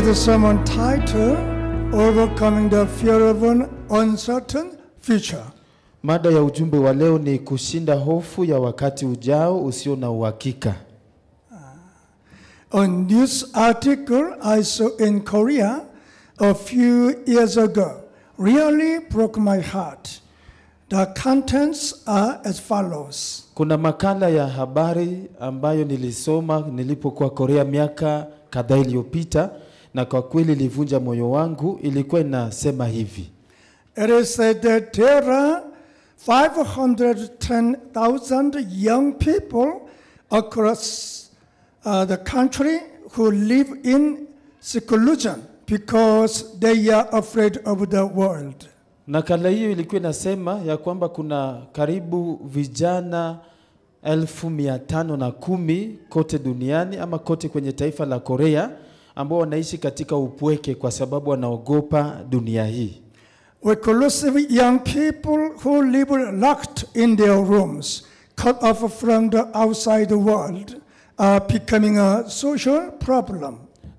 Today's sermon title Overcoming the Fear of an Uncertain Future. Mada ya ujumbe wa leo ni kushinda hofu ya wakati ujao usio na uhakika. On this article I saw in Korea a few years ago really broke my heart. The contents are as follows. Kuna makala ya habari ambayo nilisoma nilipokuwa Korea miaka kadhaa iliyopita, na kwa kweli ilivunja moyo wangu. Ilikuwa inasema hivi: It is said that there are 510,000 young people across uh, the country who live in seclusion because they are afraid of the world. Nakala hiyo ilikuwa inasema ya kwamba kuna karibu vijana elfu mia tano na kumi kote duniani ama kote kwenye taifa la Korea ambao wanaishi katika upweke kwa sababu wanaogopa dunia hii. Reclusive young people who live locked in their rooms, cut off from the outside world, are becoming a social problem.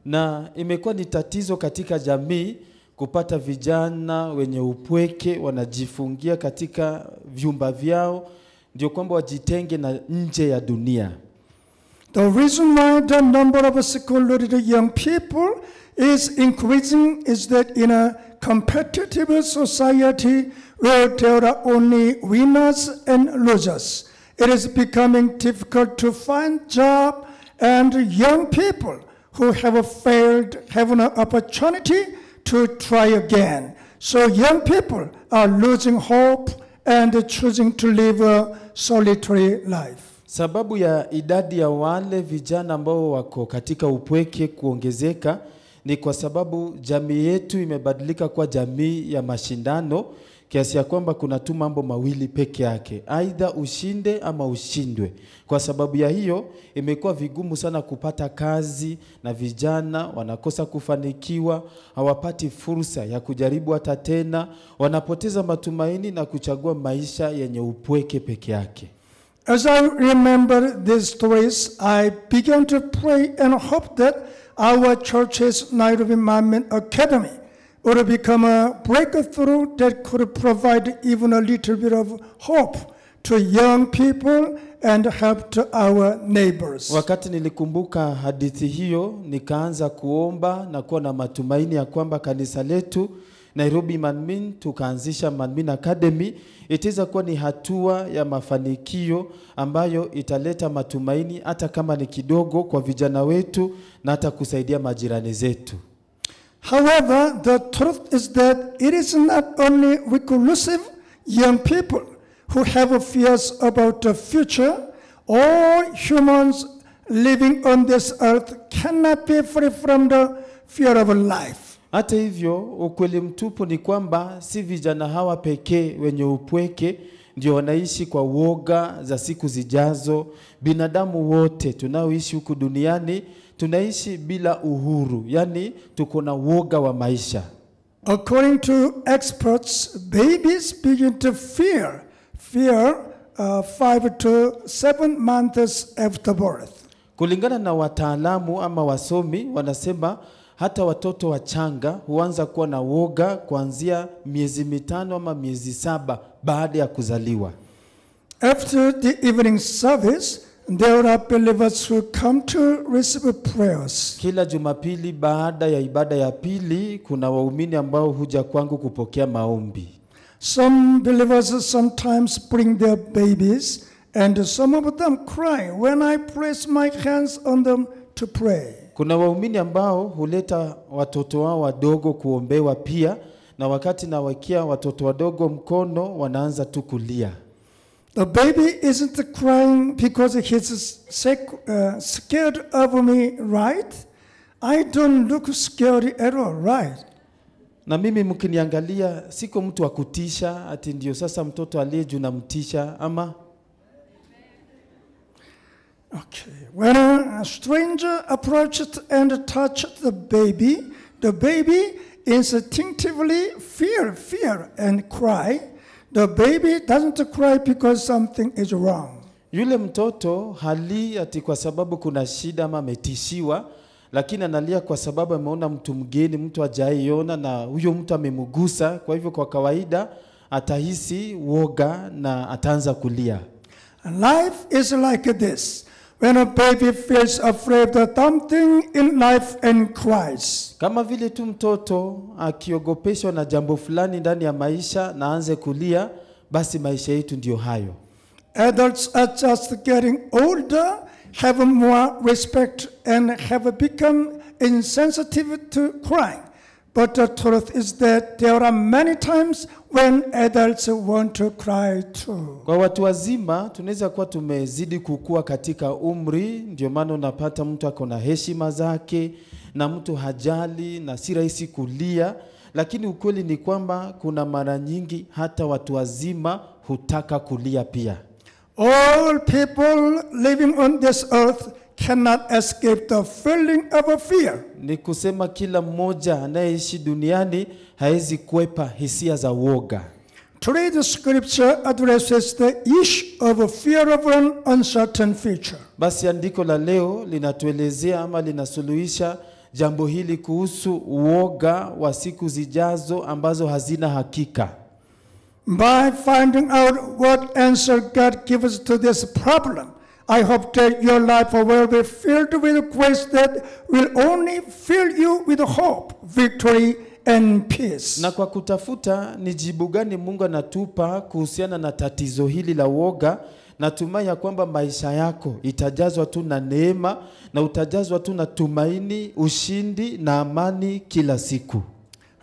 Na imekuwa ni tatizo katika jamii kupata vijana wenye upweke wanajifungia katika vyumba vyao, ndio kwamba wajitenge na nje ya dunia. The reason why the number of secluded young people is increasing is that in a competitive society where there are only winners and losers, it is becoming difficult to find job and young people who have failed have an opportunity to try again. So young people are losing hope and choosing to live a solitary life. Sababu ya idadi ya wale vijana ambao wako katika upweke kuongezeka ni kwa sababu jamii yetu imebadilika kwa jamii ya mashindano kiasi ya kwamba kuna tu mambo mawili peke yake, aidha ushinde ama ushindwe. Kwa sababu ya hiyo imekuwa vigumu sana kupata kazi na vijana wanakosa kufanikiwa, hawapati fursa ya kujaribu hata tena, wanapoteza matumaini na kuchagua maisha yenye upweke peke yake. As I remember these stories, I began to pray and hope that our church's Nairobi Management Academy would become a breakthrough that could provide even a little bit of hope to young people and help to our neighbors. Wakati nilikumbuka hadithi hiyo, nikaanza kuomba na kuwa na matumaini ya kwamba kanisa letu Nairobi Manmin tukaanzisha Manmin Academy itaweza kuwa ni hatua ya mafanikio ambayo italeta matumaini hata kama ni kidogo kwa vijana wetu na hata kusaidia majirani zetu. However, the truth is that it is not only reclusive young people who have fears about the future. All humans living on this earth cannot be free from the fear of life. Hata hivyo, ukweli mtupu ni kwamba si vijana hawa pekee wenye upweke ndio wanaishi kwa woga za siku zijazo. Binadamu wote tunaoishi huku duniani tunaishi bila uhuru, yaani tuko na uoga wa maisha. According to experts, babies begin to fear, fear uh, five to seven months after birth. Kulingana na wataalamu ama wasomi, wanasema hata watoto wachanga huanza kuwa na woga kuanzia miezi mitano ama miezi saba baada ya kuzaliwa. After the evening service, there are believers who come to receive prayers. Kila Jumapili baada ya ibada ya pili, kuna waumini ambao huja kwangu kupokea maombi. Some believers sometimes bring their babies, and some of them cry when I place my hands on them to pray. Kuna waumini ambao huleta watoto wao wadogo kuombewa pia, na wakati nawekea watoto wadogo mkono wanaanza tu kulia. The baby isn't crying because he's sick, uh, scared of me, right? I don't look scared at all, right? Na mimi mkiniangalia, siko mtu wa kutisha, ati ndio sasa mtoto aliye juu namtisha ama Okay. When a stranger approached and touched the baby, the baby instinctively fear, fear, and cry. The baby doesn't cry because something is wrong. Yule mtoto hali ati kwa sababu kuna shida ama ametishiwa, lakini analia kwa sababu ameona mtu mgeni, mtu hajaiona na huyo mtu amemgusa. Kwa hivyo kwa kawaida atahisi woga na ataanza kulia. Life is like this. When a baby feels afraid of something in life and cries. Kama vile tu mtoto akiogopeshwa na jambo fulani ndani ya maisha na aanze kulia, basi maisha yetu ndio hayo. Adults are just getting older, have more respect, and have become insensitive to crying. But the truth is that there are many times when adults want to cry too. Kwa watu wazima tunaweza kuwa tumezidi kukua katika umri, ndio maana unapata mtu ako na heshima zake na mtu hajali na si rahisi kulia, lakini ukweli ni kwamba kuna mara nyingi hata watu wazima hutaka kulia pia. All people living on this earth cannot escape the feeling of a fear. Ni kusema kila mmoja anayeishi duniani hawezi kuepa hisia za woga. Today, the scripture addresses the issue of a fear of an uncertain future. Basi andiko la leo linatuelezea ama linasuluhisha jambo hili kuhusu uoga wa siku zijazo ambazo hazina hakika. By finding out what answer God gives to this problem, I hope that your life will be filled with grace that will only fill you with hope, victory, and peace. Na kwa kutafuta ni jibu gani Mungu anatupa kuhusiana na tatizo hili la woga, natumai ya kwamba maisha yako itajazwa tu na neema na utajazwa tu na tumaini, ushindi na amani kila siku.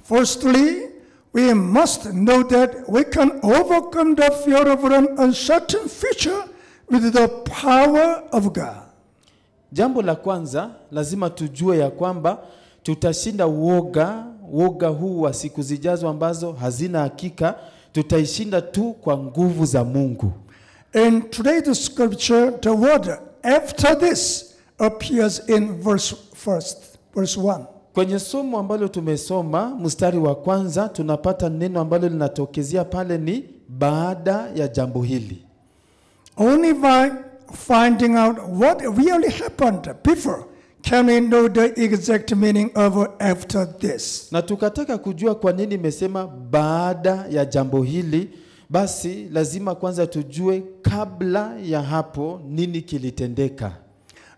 Firstly, we must know that we can overcome the fear of an uncertain future with the power of God. Jambo la kwanza lazima tujue ya kwamba tutashinda uoga, uoga huu wa siku zijazo ambazo hazina hakika, tutaishinda tu kwa nguvu za Mungu. In today's scripture, the word after this appears in verse first, verse 1. Kwenye somo ambalo tumesoma mstari wa kwanza tunapata neno ambalo linatokezea pale ni baada ya jambo hili. Only by finding out what really happened before can we know the exact meaning of after this. Na tukataka kujua kwa nini imesema baada ya jambo hili, basi lazima kwanza tujue kabla ya hapo nini kilitendeka.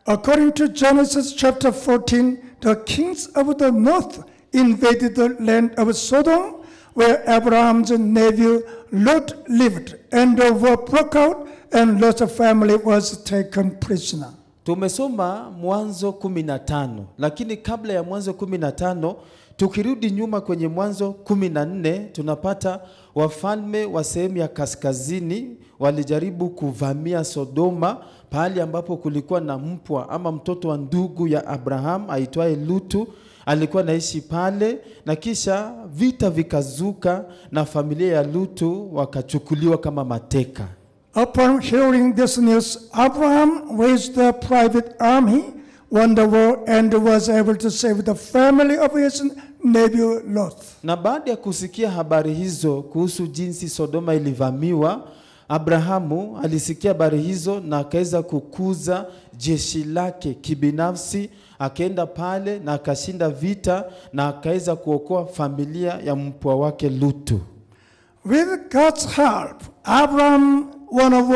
According to Genesis chapter 14, the kings of the north invaded the land of Sodom, where Abraham's nephew Lot lived, and the war broke out, and Lot's family was taken prisoner. Tumesoma Mwanzo kumi na tano, lakini kabla ya Mwanzo kumi na tano tukirudi nyuma kwenye Mwanzo kumi na nne tunapata wafalme wa sehemu ya kaskazini walijaribu kuvamia Sodoma, pahali ambapo kulikuwa na mpwa ama mtoto wa ndugu ya Abraham aitwaye Lutu alikuwa naishi pale, na kisha vita vikazuka na familia ya Lutu wakachukuliwa kama mateka. Upon hearing this news, Abraham raised a private army, won the war, and was able to save the family of his nephew Lot. Na baada ya kusikia habari hizo kuhusu jinsi Sodoma ilivamiwa, Abrahamu alisikia habari hizo na akaweza kukuza jeshi lake kibinafsi, akaenda pale na akashinda vita na akaweza kuokoa familia ya mpwa wake Lutu. With God's help, Abraham won of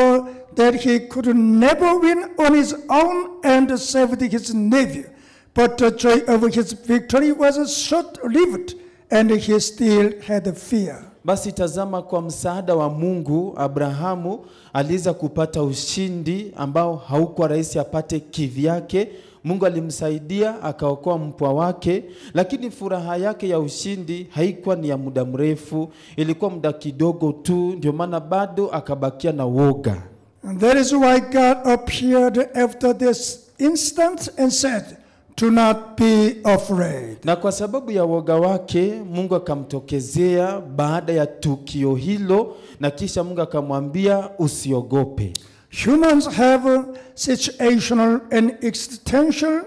that he could never win on his own and saved his navy. But the joy of his victory was short lived, and he still had fear. Basi tazama, kwa msaada wa Mungu Abrahamu aliweza kupata ushindi ambao haukuwa rahisi apate kivyake. Mungu alimsaidia akaokoa mpwa wake, lakini furaha yake ya ushindi haikuwa ni ya muda mrefu, ilikuwa muda kidogo tu, ndio maana bado akabakia na woga. And that is why God appeared after this instant and said, Do not be afraid. Na kwa sababu ya woga wake Mungu akamtokezea baada ya tukio hilo, na kisha Mungu akamwambia usiogope. Humans have situational and existential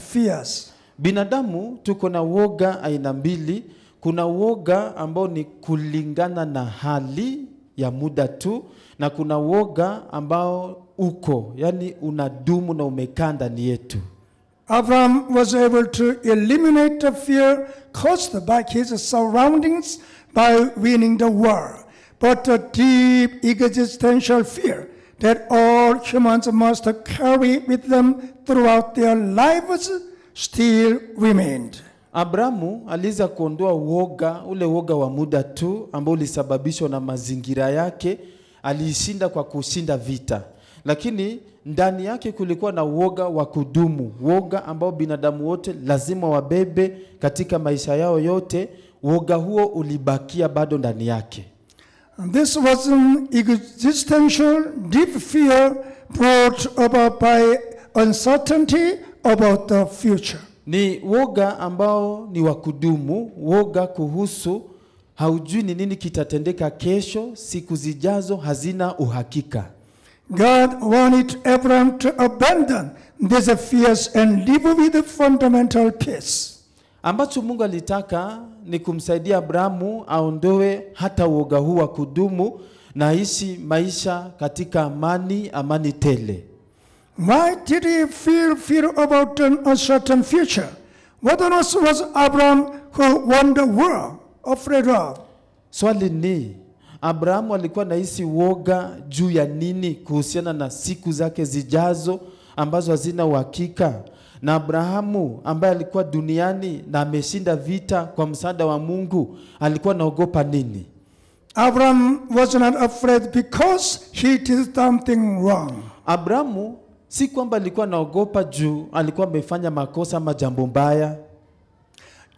fears. Binadamu tuko na woga aina mbili. Kuna woga ambao ni kulingana na hali ya muda tu, na kuna woga ambao uko yani unadumu na umekaa ndani yetu. Abraham was able to eliminate the fear caused by his surroundings by winning the war. But the deep existential fear that all humans must carry with them throughout their lives still remained. Abrahamu aliweza kuondoa woga ule woga wa muda tu ambao ulisababishwa na mazingira yake. Aliishinda kwa kushinda vita, lakini ndani yake kulikuwa na woga wa kudumu, woga ambao binadamu wote lazima wabebe katika maisha yao yote. woga huo ulibakia bado ndani yake. And this was an existential deep fear brought about by uncertainty about the future. Ni woga ambao ni wa kudumu, woga kuhusu haujui ni nini kitatendeka kesho, siku zijazo hazina uhakika. God wanted Abraham to abandon these fears and live with fundamental peace. Ambacho Mungu alitaka ni kumsaidia Abrahamu aondoe hata uoga huu wa kudumu na aishi maisha katika amani, amani tele. Why did he feel fear about an uncertain future? What else was Abraham who won the war afraid of? Swali ni Abrahamu alikuwa nahisi woga juu ya nini kuhusiana na siku zake zijazo ambazo hazina uhakika? Na Abrahamu ambaye alikuwa duniani na ameshinda vita kwa msaada wa Mungu alikuwa anaogopa nini? Abraham was not afraid because he did something wrong. Abrahamu si kwamba alikuwa anaogopa juu alikuwa amefanya makosa ama jambo mbaya.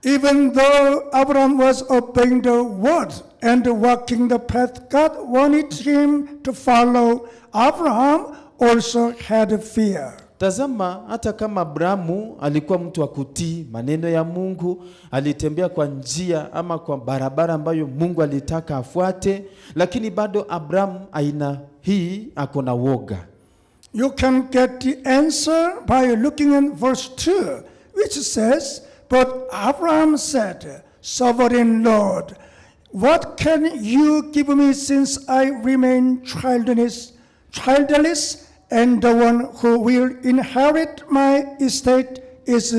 Even though Abraham was obeying the word and walking the path God wanted him to follow, Abraham also had fear. Tazama, hata kama Abrahamu alikuwa mtu wa kutii maneno ya Mungu, alitembea kwa njia ama kwa barabara ambayo Mungu alitaka afuate, lakini bado Abrahamu aina hii ako na woga. You can get the answer by looking in verse 2, which says, But Abraham said, Sovereign Lord, what can you give me since I remain childless, childless, and the one who will inherit my estate is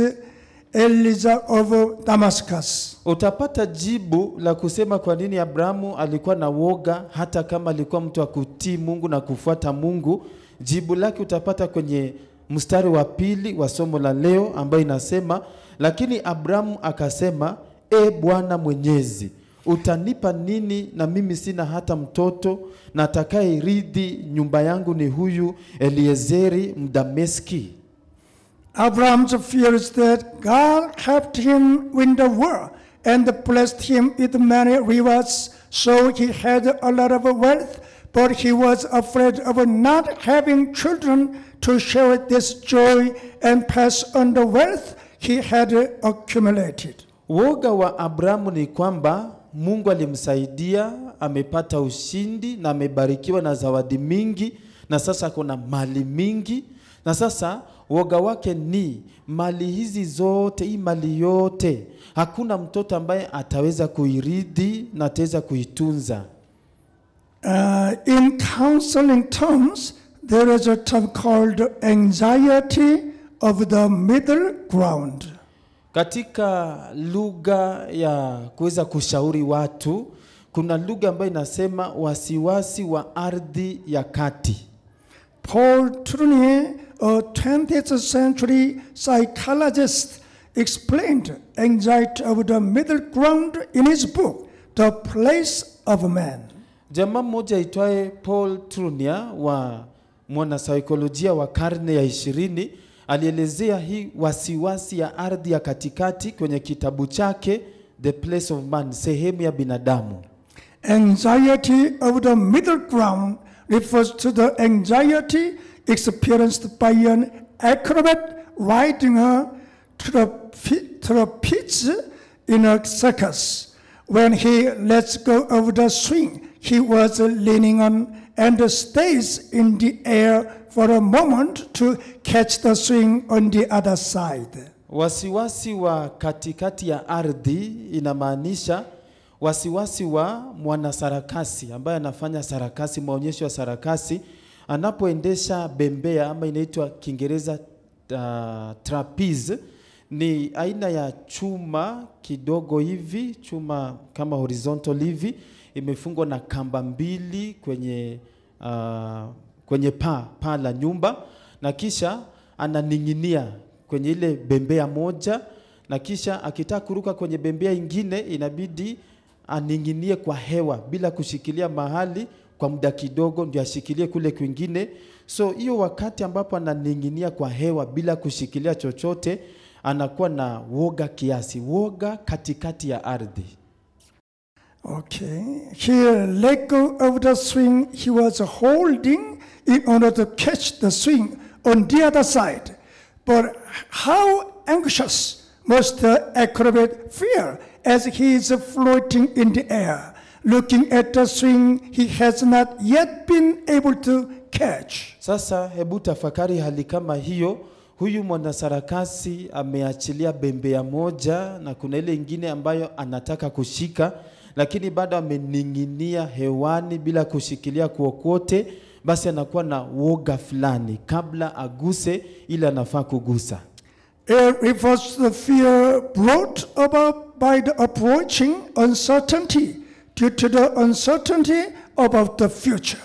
Eliza of Damascus? Utapata jibu la kusema kwa nini Abrahamu alikuwa na woga hata kama alikuwa mtu wa kutii Mungu na kufuata Mungu. Jibu lake utapata kwenye mstari wa pili wa somo la leo ambayo inasema, lakini Abrahamu akasema, e Bwana Mwenyezi, utanipa nini na mimi sina hata mtoto, na atakayerithi nyumba yangu ni huyu Eliezeri Mdameski. Abraham's fear is that God helped him win the war and blessed him with many rewards, so he had a lot of wealth, but he was afraid of not having children to share this joy and pass on the wealth he had accumulated. Woga wa Abrahamu ni kwamba Mungu alimsaidia, amepata ushindi na amebarikiwa na zawadi mingi, na sasa kuna mali mingi, na sasa woga wake ni mali hizi zote, hii mali yote, hakuna mtoto ambaye ataweza kuiridhi na ataweza kuitunza. Uh, in counseling terms, there is a term called anxiety of the middle ground. Katika lugha ya kuweza kushauri watu, kuna lugha ambayo inasema wasiwasi wa ardhi ya kati. Paul Tournier, a 20th century psychologist, explained anxiety of the middle ground in his book, The Place of Man. Jamaa mmoja aitwaye Paul Tournier wa mwanasaikolojia wa karne ya ishirini alielezea hii wasiwasi ya ardhi ya katikati kwenye kitabu chake The Place of Man, sehemu ya binadamu. Anxiety of the middle ground refers to the anxiety experienced by an acrobat riding the pitch in a circus. When he lets go of the swing he was leaning on and stays in the air for a moment to catch the swing on the other side. Wasiwasi wa katikati ya ardhi inamaanisha wasiwasi wa mwanasarakasi ambaye anafanya sarakasi, maonyesho ya sarakasi, anapoendesha bembea ama inaitwa Kiingereza uh, trapeze ni aina ya chuma kidogo hivi, chuma kama horizontal hivi, imefungwa na kamba mbili kwenye uh, kwenye paa paa la nyumba, na kisha ananing'inia kwenye ile bembea moja, na kisha akitaka kuruka kwenye bembea ingine inabidi aning'inie kwa hewa bila kushikilia mahali kwa muda kidogo, ndio ashikilie kule kwingine. So hiyo wakati ambapo ananing'inia kwa hewa bila kushikilia chochote, anakuwa na woga kiasi, woga katikati ya ardhi. Okay. He let go of the swing he was holding in order to catch the swing on the other side. But how anxious must the acrobat feel as he is floating in the air, looking at the swing he has not yet been able to catch? Sasa hebu tafakari hali kama hiyo. Huyu mwanasarakasi ameachilia bembea moja na kuna ile ingine ambayo anataka kushika, lakini bado amening'inia hewani bila kushikilia kuokote. Basi anakuwa na woga fulani kabla aguse ile anafaa kugusa. It was the fear brought about by the approaching uncertainty due to the uncertainty about the future.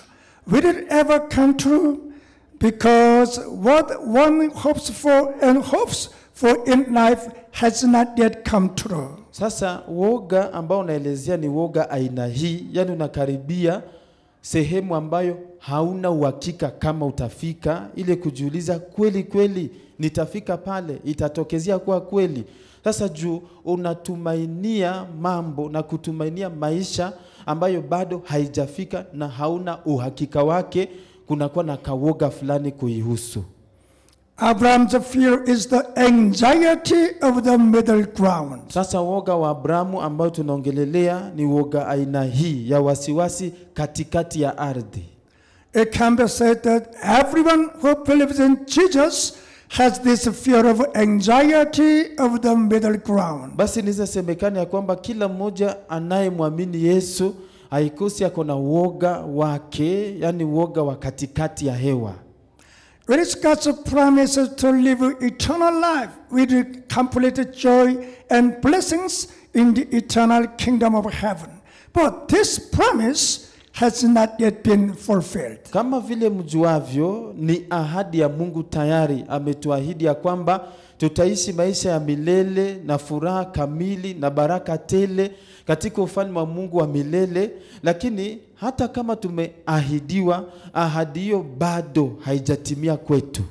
Will it ever come true? Because what one hopes for and hopes for in life has not yet come true. Sasa woga ambao unaelezea ni woga aina hii, yani unakaribia sehemu ambayo hauna uhakika kama utafika, ile kujiuliza kweli kweli nitafika pale, itatokezea kuwa kweli. Sasa juu unatumainia mambo na kutumainia maisha ambayo bado haijafika na hauna uhakika wake, kunakuwa na kawoga fulani kuihusu. Abraham's fear is the anxiety of the middle ground. Sasa woga wa Abrahamu ambao tunaongelelea ni woga aina hii ya wasiwasi katikati ya ardhi. It can be said that everyone who believes in Jesus has this fear of anxiety of the middle ground. Basi inaweza semekana ya kwamba kila mmoja anayemwamini Yesu haikosi ako na woga wake, yani woga wa katikati ya hewa. Is God's promise to live eternal life with complete joy and blessings in the eternal kingdom of heaven. But this promise has not yet been fulfilled. Kama vile mjuavyo, ni ahadi ya Mungu tayari ametuahidi ya kwamba tutaishi maisha ya milele na furaha kamili na baraka tele katika ufalme wa Mungu wa milele. Lakini hata kama tumeahidiwa, ahadi hiyo bado haijatimia kwetu.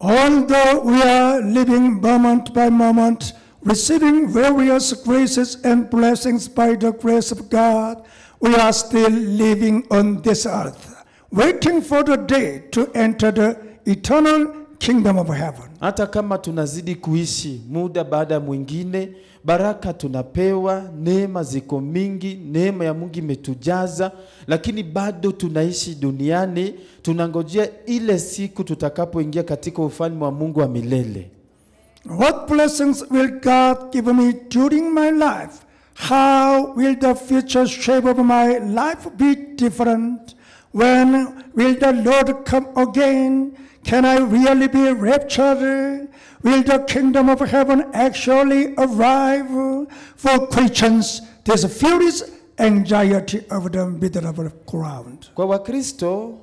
Although we are living moment by moment, receiving various graces and blessings by the grace of God, we are still living on this earth, waiting for the day to enter the eternal kingdom of heaven. Hata kama tunazidi kuishi muda baada ya mwingine, baraka tunapewa, neema ziko mingi, neema ya Mungu imetujaza, lakini bado tunaishi duniani, tunangojea ile siku tutakapoingia katika ufalme wa Mungu wa milele. What blessings will God give me during my life? How will the future shape of my life be different? When will the Lord come again? Can I really be raptured? Will the kingdom of heaven actually arrive? For Christians, there's a furious anxiety of the middle of the ground. Kwa Wakristo,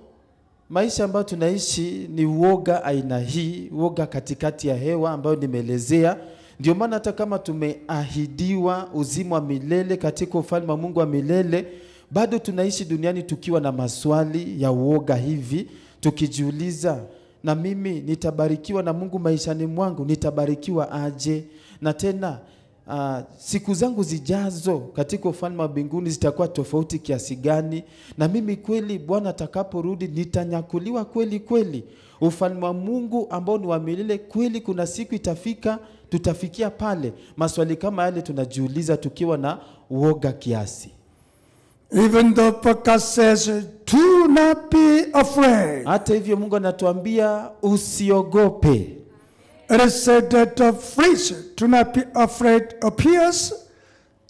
maisha ambayo tunaishi ni woga aina hii, woga katikati ya hewa ambayo nimeelezea. Ndio maana hata kama tumeahidiwa uzima wa milele katika ufalme wa Mungu wa milele, bado tunaishi duniani tukiwa na maswali ya woga hivi, tukijiuliza, na mimi nitabarikiwa na Mungu maishani mwangu, nitabarikiwa aje? Na tena Uh, siku zangu zijazo katika ufalme wa mbinguni zitakuwa tofauti kiasi gani? Na mimi kweli Bwana atakaporudi nitanyakuliwa kweli kweli? Ufalme wa Mungu ambao ni wa milele kweli, kuna siku itafika tutafikia pale? Maswali kama yale tunajiuliza tukiwa na uoga kiasi. Even though podcast says, do not be afraid. Hata hivyo Mungu anatuambia usiogope. It is said that the phrase, do not be afraid, appears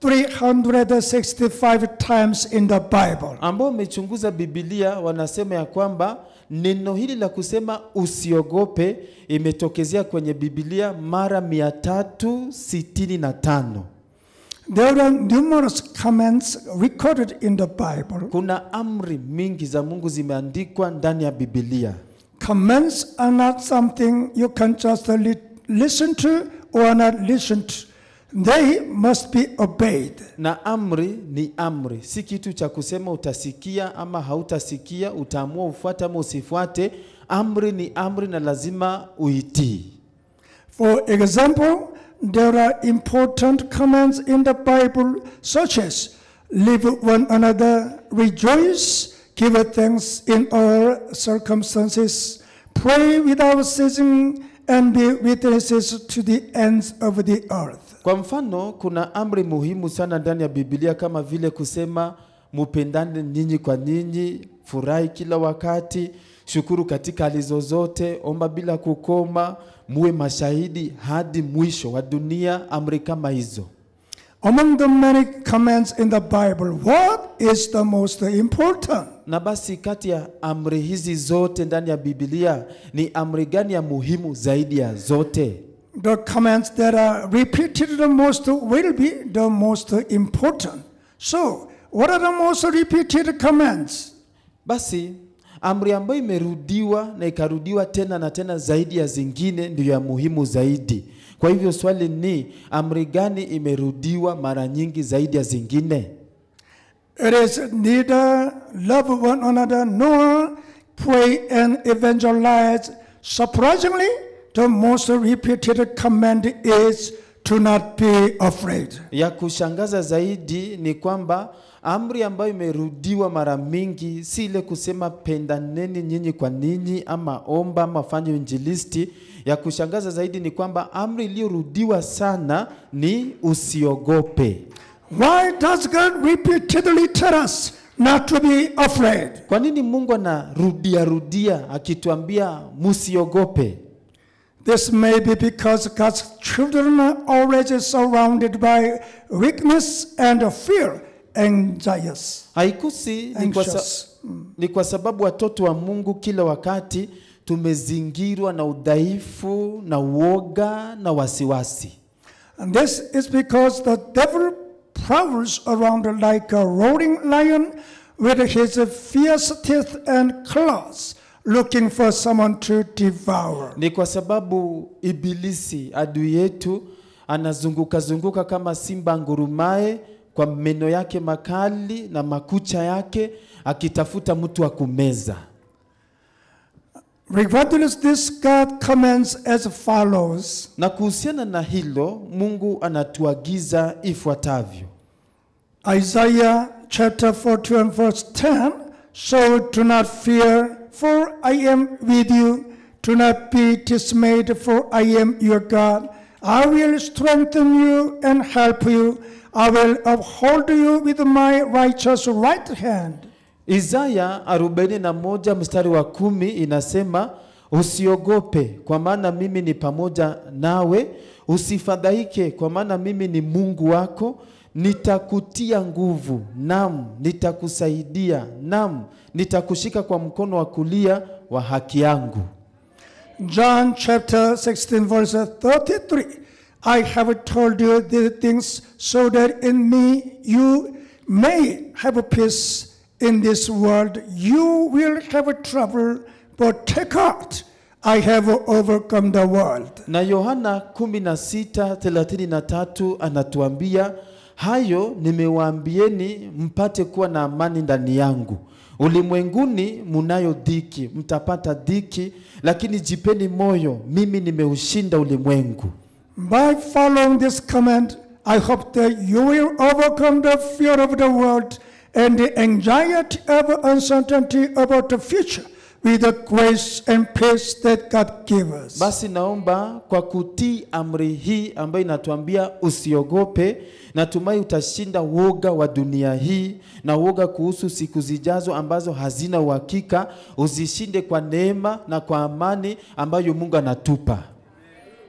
365 times in the Bible. ambao wamechunguza Biblia wanasema ya kwamba neno hili la kusema usiogope imetokezea kwenye Biblia mara 365. There are numerous commands recorded in the Bible. Kuna amri mingi za Mungu zimeandikwa ndani ya Biblia. Commands are not something you can just li- listen to or not listen to. They must be obeyed. Na amri ni amri, si kitu cha kusema utasikia ama hautasikia, utaamua ufuate ama usifuate. Amri ni amri na lazima uitii. For example, there are important commands in the Bible, such as live one another, rejoice, give thanks in all circumstances, pray without ceasing, and be witnesses to the ends of the earth. Kwa mfano, kuna amri muhimu sana ndani ya Biblia kama vile kusema mupendane nyinyi kwa nyinyi, furahi kila wakati, shukuru katika hali zozote, omba bila kukoma, muwe mashahidi hadi mwisho wa dunia. Amri kama hizo. Among the many commands in the Bible, what is the most important? Na basi kati ya amri hizi zote ndani ya Biblia ni amri gani ya muhimu zaidi ya zote? The commands that are repeated the most will be the most important. So, what are the most repeated commands? Basi amri ambayo imerudiwa na ikarudiwa tena na tena zaidi ya zingine ndio ya muhimu zaidi. Kwa hivyo swali ni amri gani imerudiwa mara nyingi zaidi ya zingine? It is neither love one another nor pray and evangelize. Surprisingly, the most repeated command is to not be afraid. Ya kushangaza zaidi ni kwamba amri ambayo imerudiwa mara mingi si ile kusema pendaneni nyinyi kwa ninyi ama omba ama fanye injilisti. Ya kushangaza zaidi ni kwamba amri iliyorudiwa sana ni usiogope. Why does God repeatedly tell us not to be afraid? Kwa nini Mungu anarudia rudia akituambia musiogope? This may be because God's children are already surrounded by weakness and fear, anxious, Haikusi ni kwa, sa, ni kwa sababu watoto wa Mungu kila wakati tumezingirwa na udhaifu na uoga na wasiwasi. And this is because the devil prowls around like a roaring lion with his fierce teeth and claws, looking for someone to devour. Ni kwa sababu ibilisi adui yetu anazunguka zunguka kama simba ngurumaye kwa meno yake makali na makucha yake akitafuta mtu wa kumeza. Regardless, this God commands as follows Na kuhusiana na hilo, Mungu anatuagiza ifuatavyo. Isaiah chapter 42 and verse 10 So do not fear, for I am with you. Do not be dismayed, for I am your God. I will strengthen you and help you. I will uphold you with my righteous right hand. Isaya 41 mstari wa kumi inasema usiogope, kwa maana mimi ni pamoja nawe, usifadhaike, kwa maana mimi ni Mungu wako, nitakutia nguvu, nam nitakusaidia, nam nitakushika kwa mkono wa kulia wa haki yangu. John chapter 16, verse 33. I have told you these things so that in me you may have peace. In this world you will have trouble, but take heart. I have overcome the world. Na Yohana 16:33 anatuambia hayo nimewaambieni mpate kuwa na amani ndani yangu. Ulimwenguni munayo dhiki, mtapata dhiki, lakini jipeni moyo, mimi nimeushinda ulimwengu. By following this command, I hope that you will overcome the fear of the world and the anxiety of uncertainty about the future with the grace and peace that God gives us. Basi naomba kwa kutii amri hii ambayo inatuambia usiogope, natumai utashinda woga wa dunia hii na woga kuhusu siku zijazo ambazo hazina uhakika, uzishinde kwa neema na kwa amani ambayo Mungu anatupa.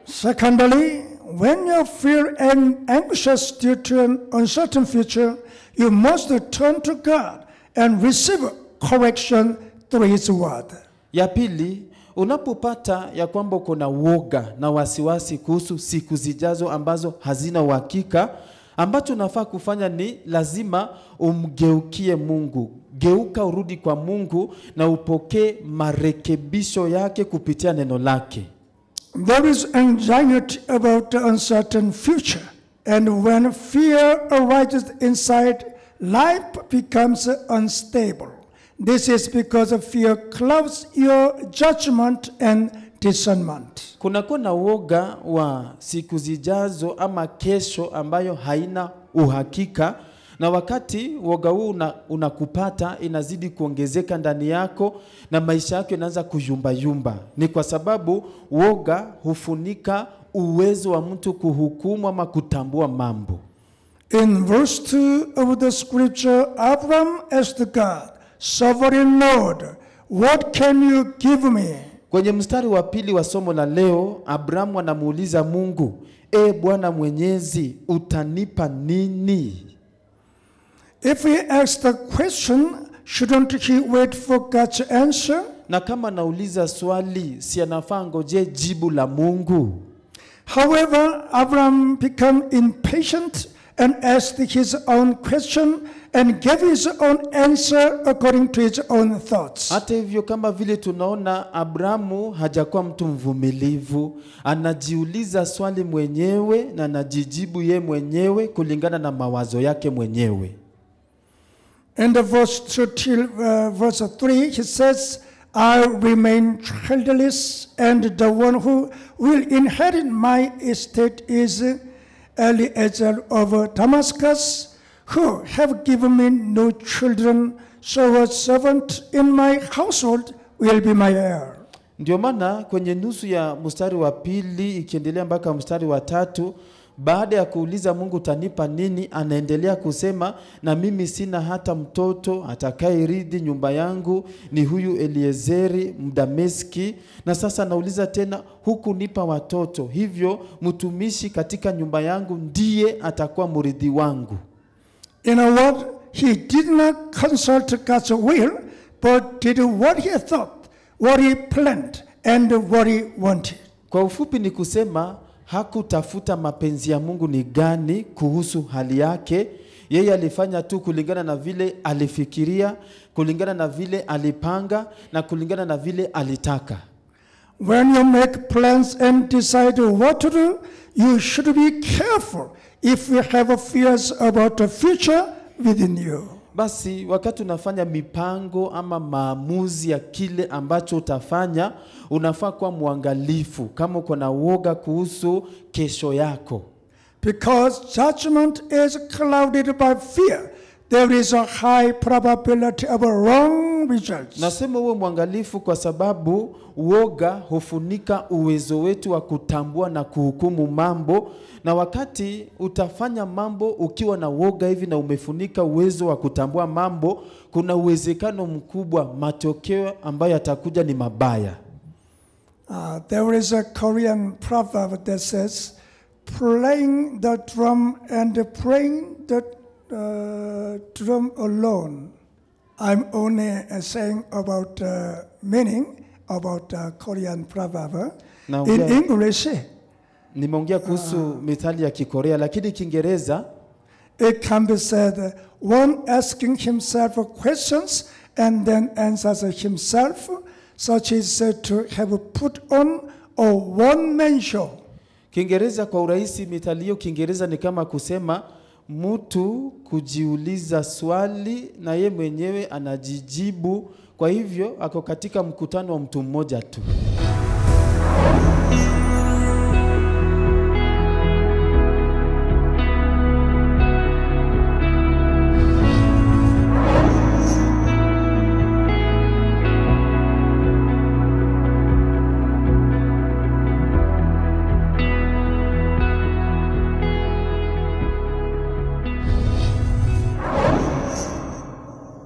Secondly, when you feel anxious due to an uncertain future, you must turn to God and receive correction through His Word. Ya pili, unapopata ya kwamba uko na woga na wasiwasi kuhusu siku zijazo ambazo hazina uhakika, ambacho unafaa kufanya ni lazima umgeukie Mungu. Geuka urudi kwa Mungu na upokee marekebisho yake kupitia neno lake. There is anxiety about the uncertain future, and when fear arises inside, life becomes unstable. This is because fear clouds your judgment and discernment. Kunakuwa na woga wa siku zijazo ama kesho ambayo haina uhakika, na wakati woga huu una- unakupata inazidi kuongezeka ndani yako na maisha yako inaanza kuyumbayumba. Ni kwa sababu woga hufunika uwezo wa mtu kuhukumu ama kutambua mambo. In verse 2 of the scripture, Abraham asked God, Sovereign Lord, what can you give me? Kwenye mstari wa pili wa somo la leo, Abrahamu anamuuliza Mungu, e Bwana Mwenyezi, utanipa nini? If he asks the question, shouldn't he wait for God's answer? Na kama nauliza swali, si anafaa ngoje jibu la Mungu? However, Abraham became impatient and asked his own question and gave his own answer according to his own thoughts. Hata hivyo, kama vile tunaona Abrahamu hajakuwa mtu mvumilivu, anajiuliza swali mwenyewe na anajijibu ye mwenyewe kulingana na mawazo yake mwenyewe. In the verse 2 till uh, verse 3, he says, I remain childless, and the one who will inherit my estate is Eliezer of Damascus, who have given me no children, so a servant in my household will be my heir. Ndio maana kwenye nusu ya mstari wa pili ikiendelea mpaka mstari wa tatu, baada ya kuuliza Mungu utanipa nini, anaendelea kusema na mimi sina hata mtoto atakayerithi nyumba yangu, ni huyu Eliezeri Mdameski. Na sasa anauliza tena, hukunipa watoto, hivyo mtumishi katika nyumba yangu ndiye atakuwa mrithi wangu. In a word, he did not consult God's will, but did what he thought, what he planned, and what he wanted. Kwa ufupi ni kusema hakutafuta mapenzi ya Mungu ni gani kuhusu hali yake. Yeye alifanya tu kulingana na vile alifikiria, kulingana na vile alipanga na kulingana na vile alitaka. When you make plans and decide what to do, you should be careful if you have fears about the future within you. Basi wakati unafanya mipango ama maamuzi ya kile ambacho utafanya, unafaa kuwa mwangalifu kama uko na woga kuhusu kesho yako. Because judgment is clouded by fear, there is a high probability of a wrong results. Nasema uwe mwangalifu kwa sababu woga hufunika uwezo wetu wa kutambua na kuhukumu mambo, na wakati utafanya mambo ukiwa na woga hivi na umefunika uwezo wa kutambua mambo, kuna uwezekano mkubwa matokeo ambayo yatakuja ni mabaya. Uh, there is a Korean proverb that says, playing the drum and playing the uh, drum alone. I'm only uh, saying about uh, meaning about uh, Korean proverb. na In. English, Nimeongea kuhusu mithali ya Kikorea, lakini Kiingereza it can be said, one asking himself questions and then answers himself, such is said to have put on a one-man show. Kiingereza kwa urahisi, mithali hiyo Kiingereza ni kama kusema mtu kujiuliza swali na ye mwenyewe anajijibu. Kwa hivyo ako katika mkutano wa mtu mmoja tu.